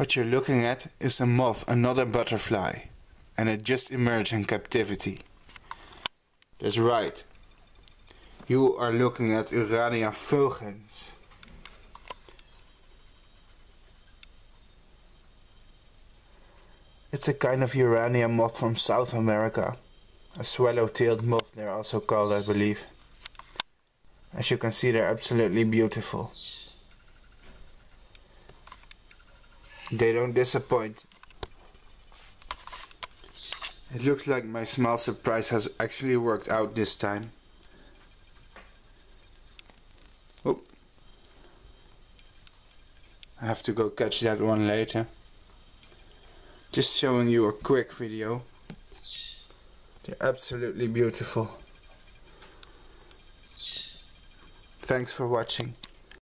What you're looking at is a moth, another butterfly, and it just emerged in captivity. That's right. You are looking at Urania fulgens. It's a kind of Urania moth from South America. A swallow-tailed moth they're also called, I believe. As you can see, they're absolutely beautiful. They don't disappoint. It looks like my small surprise has actually worked out this time. Oh. I have to go catch that one later. Just showing you a quick video. They're absolutely beautiful. Thanks for watching.